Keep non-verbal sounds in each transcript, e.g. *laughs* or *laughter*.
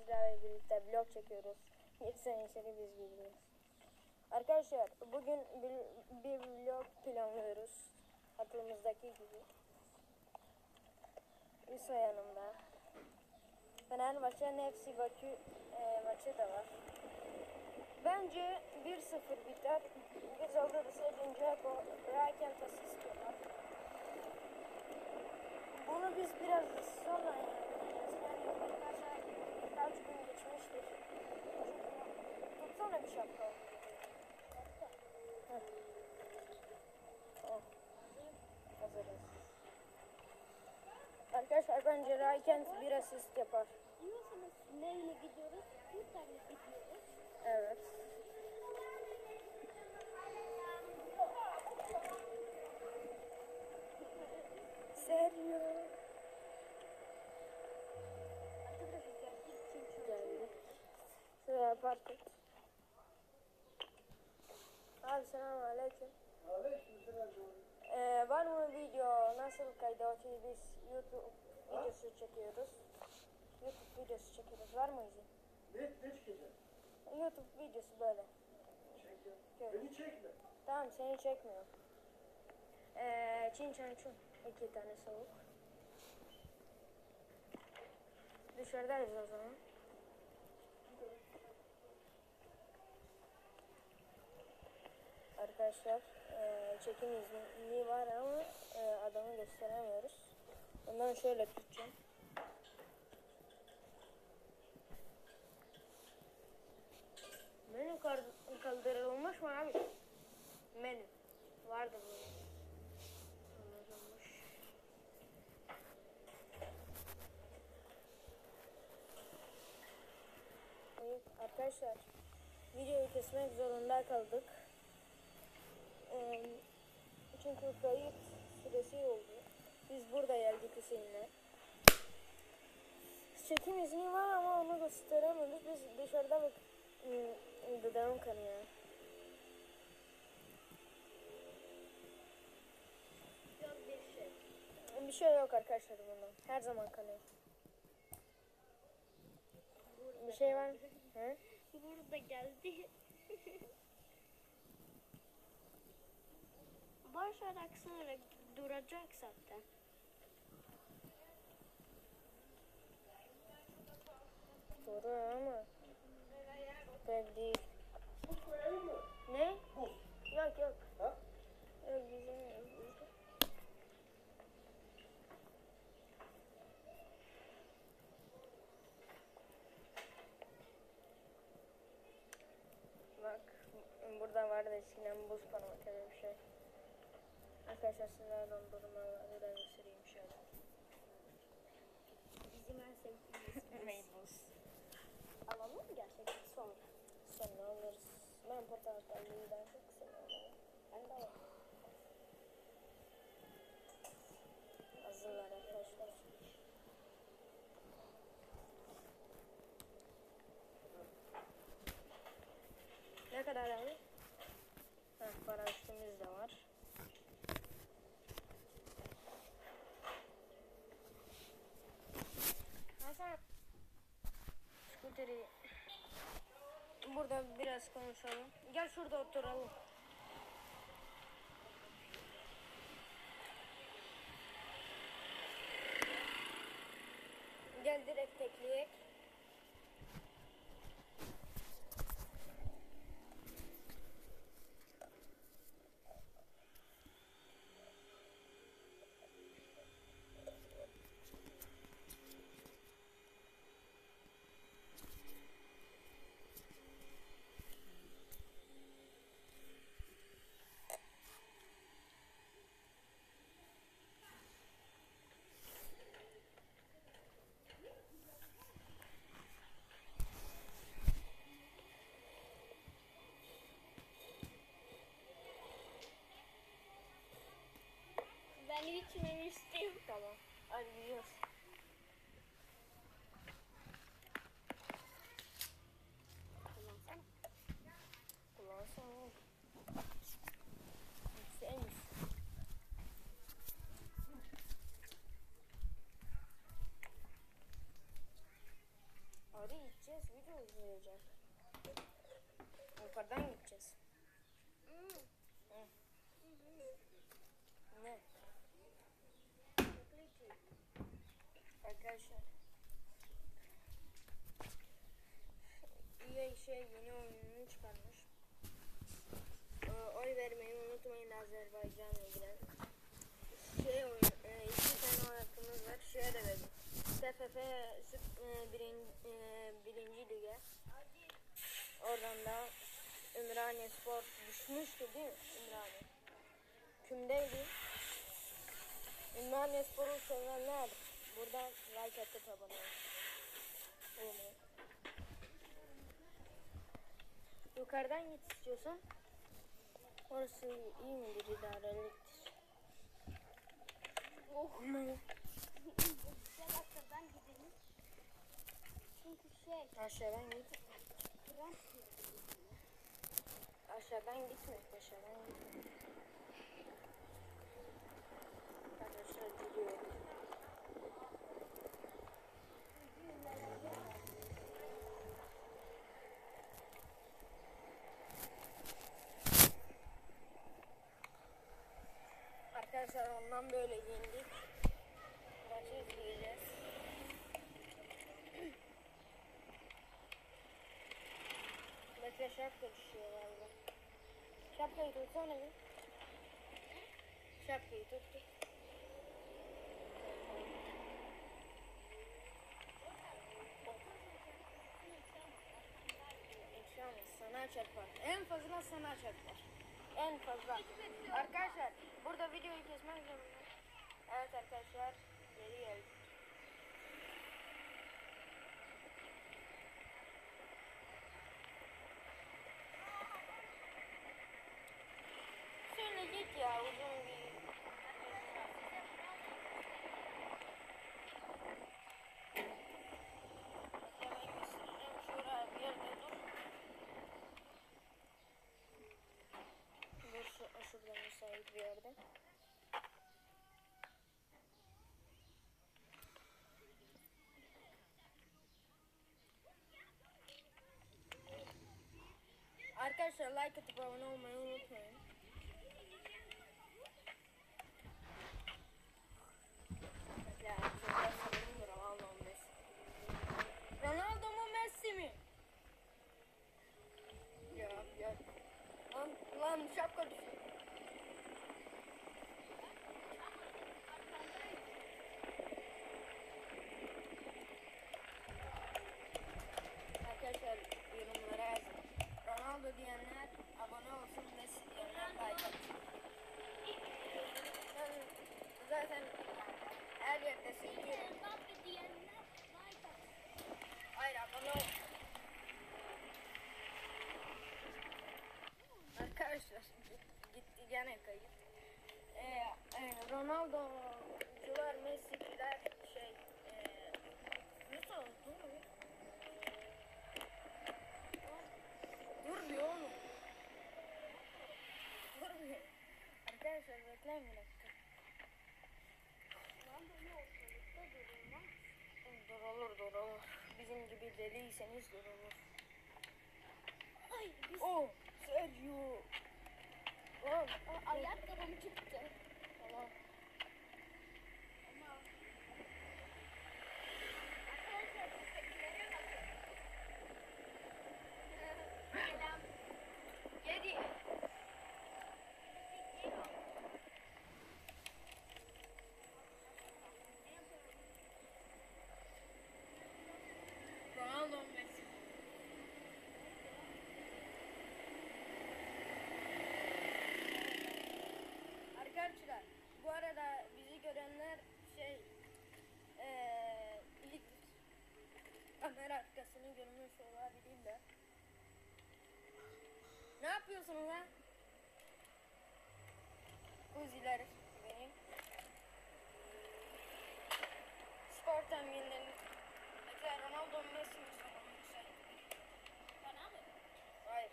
sizlerle birlikte vlog çekiyoruz. 7 sene içeri biz biliyoruz. Arkadaşlar bugün bir, bir vlog planlıyoruz. Hatırımızdaki gibi. İso yanımda. Fenerbahçe Nefsi Bakü e, maçı da var. Bence 1-0 biter. Biz Sedin Dzeko Raken asist yapar. Bunu biz biraz sonra yapacağız. Yani birkaç gün geçmiştir. Tutsana bir şapka. Oh. Hazırız. Arkadaşlar bence Raykent bir asist yapar. Diyorsanız neyle gidiyoruz? Bir tane gidiyoruz. Evet. Serio. Arkadaşlar geldik için Geldik. Et. Abi selamun aleyküm. Ee, var mı video nasıl kaydı biz YouTube videosu çekiyoruz. YouTube videosu çekiyoruz. Var mı izin? Ne, ne çıkacak? YouTube videosu böyle. Çek ya. Şöyle. Beni çekme. Tamam seni çekmiyorum. Ee, Çin Çan Çun. İki tane soğuk. Dışarıdayız o zaman. Arkadaşlar eee çekim izni var ama eee, adamı gösteremiyoruz. Ondan şöyle tutacağım. Menü kaldırılmış mı abi? Menü. Vardı bu. Kaldırılmış. Arkadaşlar videoyu kesmek zorunda kaldık. Çünkü kayıt süresi oldu. Biz burada geldik Hüseyin'le. Çekim izni var ama onu gösteremiyoruz. Biz dışarıda bak ım, dudağım kanıyor. Yok bir şey. Bir şey yok arkadaşlar bunda. Her zaman kanıyor. Bir şey var mı? He? Burada geldi. *laughs* Başlarak sonra duracak zaten. Doğru ama pek değil. Bu koyayım mı? Ne? Bu. Yok yok. Ha? Yok bizde. Bak burada vardı eskiden buz parmak. Arkadaşlar size dondurmaları göstereyim şöyle. Bizim en sevdiğimiz. Meybuz. Alalım mı gerçekten sonra? Sonra alırız. Ben portakalıyı daha çok seviyorum. Ben de alalım. Hazırlar arkadaşlar. Ne kadar abi? Heh, para üstümüz de var. Skuteri. Burada biraz konuşalım. Gel şurada oturalım. Gel direkt tekleyek. Ben içmemiştim. Tamam. Hadi gidiyoruz. Arkadaşlar. EA şey yeni oyununu çıkarmış. Ee, oy vermeyi unutmayın Azerbaycan'la ilgilen. Şey oyun, e, iki tane oy hakkımız var. Şeye de verin. TFF e, birin, e, birinci lige. Oradan da Ümraniye Spor düşmüştü değil mi? Ümraniye. Kümdeydi. Ümraniye Spor'u sevenler buradan like atıp abone olmayı. Yukarıdan git istiyorsan. Orası iyi midir idareliktir. Oh. Ne? Arkadan gidelim. Çünkü şey, Aşağıdan git. Aşağıdan gitme. Aşağıdan gitme. Arkadaşlar gidiyor. Arkadaşlar ondan böyle giyindik. Maçı izleyeceğiz. Bekle şapka düşüyor galiba. Şapkayı tutsana bir. Şapkayı tut. tut. İnşallah sana çarpar. En fazla sana çarpar. En fazla. Arkadaşlar burada videoyu kesmek zorundayım. Evet arkadaşlar geri geldik. Şöyle git ya uzun bir Arkadaşlar like atıp abone olmayı unutmayın. Ya, şurada sanırım Ronaldo mu Messi. Ronaldo mu Messi mi? Ya ya. Lan, lan şapka düştü. Arkadaşlar yorumlara yazın. Ronaldo diyenler abone olsun, Messi diyenler like atsın. Ben zaten her yerde seviyorum. Mbappe diyenler like atsın. Hayır abone ol. Arkadaşlar gitti gene kayıt. Ee, Ronaldo'cular, Messi'ciler şey e, nasıl dur mu? Dur bir oğlum. Dur bir. Arkadaşlar bekleyin bir dakika. Lan böyle ortalıkta durulmaz. Dur olur dur olur. Bizim gibi deliyseniz dur olur. Ay biz Oh Sergio. Ayakkabım çıktı. tamam. Ama Arkadaşlar bu tepkilere bakın. Selam. Yedi. Ronaldo Messi. Arkadaşlar bu arada bizi görenler şey eee ilk kamera arkasını görmüş olabilirler. Ne yapıyorsunuz lan? Uziler benim. Spor tahminleri. Mesela Ronaldo Messi mi? Bana mı? Hayır.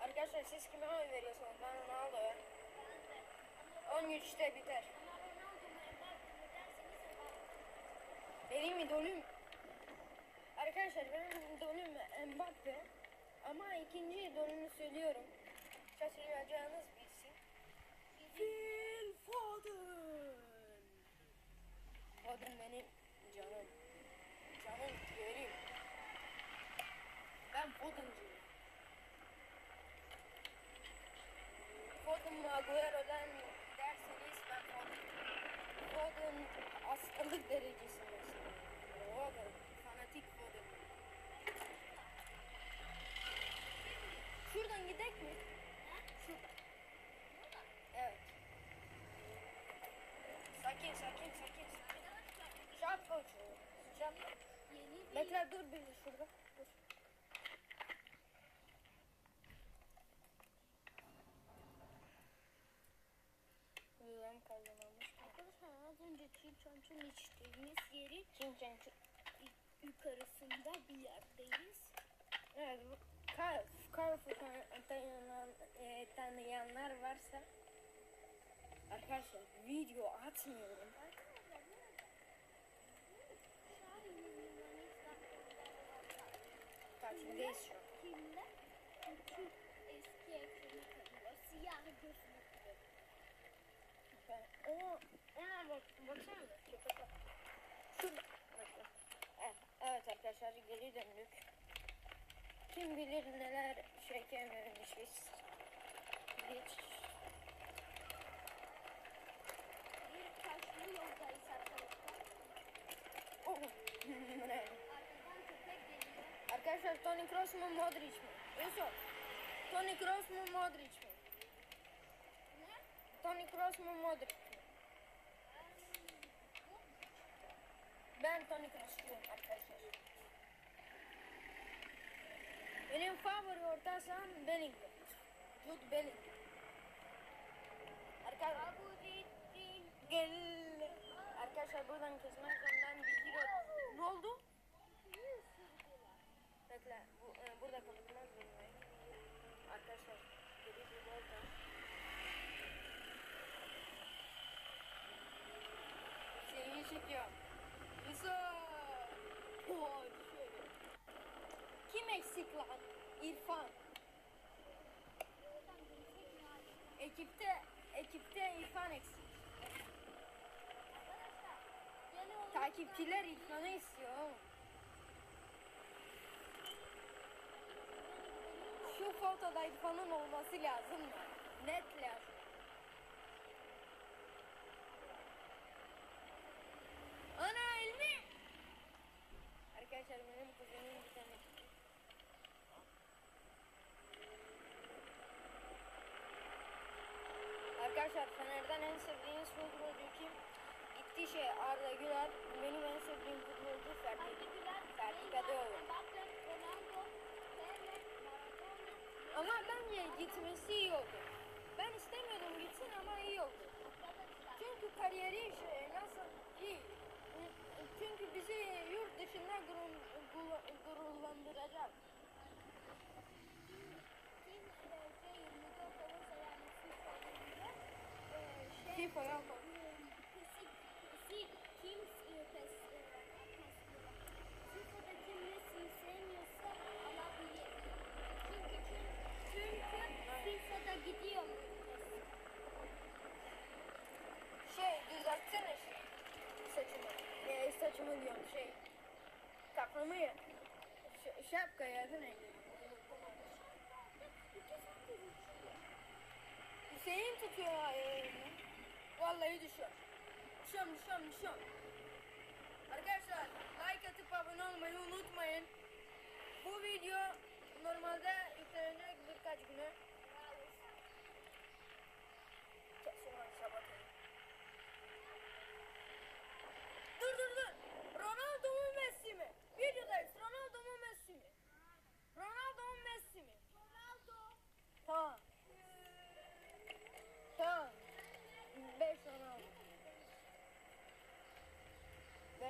Arkadaşlar siz kime oy veriyorsunuz? Ben Ronaldo'ya. 13'te biter. Benim idolüm. Arkadaşlar benim idolüm Mbappe. Ama ikinci idolümü söylüyorum. Şaşıracağınız bir isim. Phil Foden. Foden benim canım. Canım yerim. Ben Foden'cıyım. Foden mu Agüero'dan derseniz ben Foden. Foden hastalık derecesinde. Foden. Fanatik Foden. Şuradan gidek mi? Şuradan. Evet. Sakin sakin sakin. Şapka. Yeni bir Bekle dur bir şurada. Dur. Uyuyan kazanılmış. Arkadaşlar az önce Çin Çonç'un içtiğimiz yerin Çin çen çin. yukarısında bir yerdeyiz. Evet Kar, Carrefour tanıyan, e, tanıyanlar varsa Arkadaşlar video atmıyorum. Tatildeyiz şu an. Çünkü eski ekranı kalıyor. Siyah gözlüklü. Ben, o, ona bak, baksana. Şurada. Evet, evet arkadaşlar geri döndük. Kim bilir neler çekememişiz. Hiç. Bir taşlı yoldayız arkadaşlar. Oh. *laughs* Arkadaşlar Toni Kroos mu Modric mi? Yusuf. Toni Kroos mu Modric mi? Ne? Toni Kroos mu Modric mi? Ben Toni Kroos diyorum arkadaşlar. Benim favori orta saham Bellingham. Jude Bellingham. Arkadaşlar gel. Arkadaşlar buradan zorundan bilgi ver. Ne oldu? Bekle. Bu, e, burada konuşmak zorundayım. Arkadaşlar geri bir volta. Seni çekiyor. Yusuf. Oy. Kim eksik lan? İrfan. Ekipte ekipte İrfan eksik. Takipçiler İrfan'ı istiyor. Şu fotoda İrfan'ın olması lazım? Net lazım. Ana elmi! Arkadaşlar benim kuzenim bir tane. Arkadaşlar Fener'den en sevdiğiniz futbolcu kim? Gitti şey Arda Güler. Benim en sevdiğim futbolcu Ferdi. Ferdi Kadıoğlu. Ama bence gitmesi iyi oldu. Ben istemiyordum gitsin ama iyi oldu. Çünkü kariyeri şey nasıl iyi. Çünkü bizi yurt dışında gurur, gurur- gururlandıracak. FIFA'da gidiyor. Şey düzeltsene şey. Saçımı. Ee, saçımı diyorum şey. Kafamı ya. Ş- şapka ya adı ne? Hüseyin tutuyor. Vallahi düşüyor. Düşüyorum düşüyorum düşüyorum. Arkadaşlar like atıp abone olmayı unutmayın. Bu video normalde yüklenecek birkaç güne. Kesin onu sabotajı. Dur dur dur. Ronaldo mu Messi mi? Videodayız. Ronaldo mu Messi mi? Ronaldo mu Messi mi? Ronaldo. Tamam.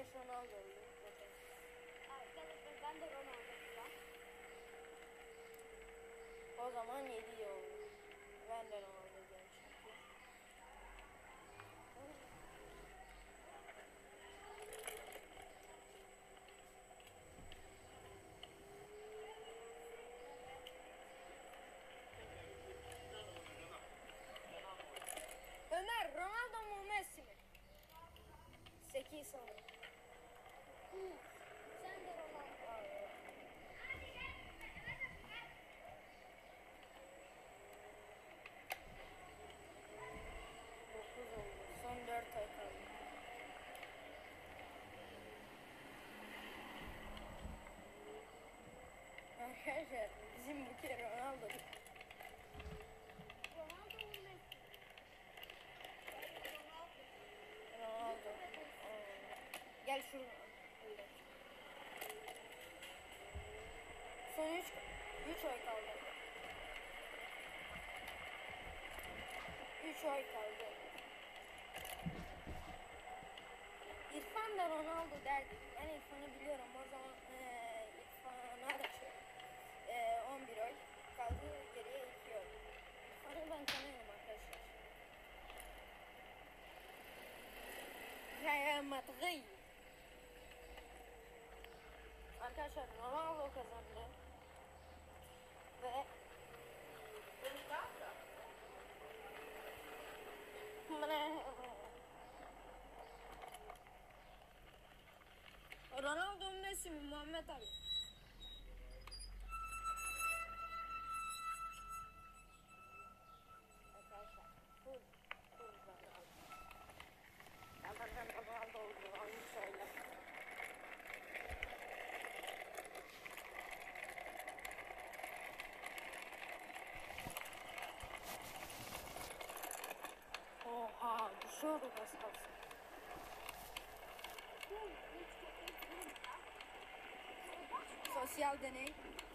Ben Ronaldo oldum. Arkadaşlar ben de Ronaldo falan. O zaman 7 yıl oldu. Ben de Ronaldo diyorum çünkü. Ömer Ronaldo mu Messi mi? 8 saniye. Sen de Ronaldo. Son 4 ay Gel şuradan. Öyle. Son 3 3 ay kaldı. 3 ay kaldı. İrfan da Ronaldo derdi. Ben İrfan'ı biliyorum. O zaman eee İrfan'a da şey, eee 11 ay kaldı. Geriye 2 ay. İrfan'ı ben tanıyorum arkadaşlar. Real Madrid. Arkadaşlar Ronaldo kazandı. Ve *laughs* Ronaldo Messi Muhammed Ali? Social Denny.